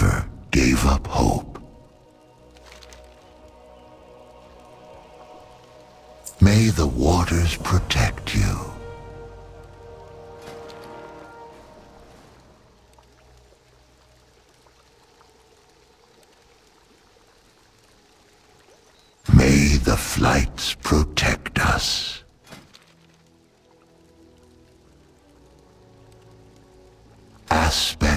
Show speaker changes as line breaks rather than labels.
never gave up hope. May the waters protect you. May the flights protect us. Aspect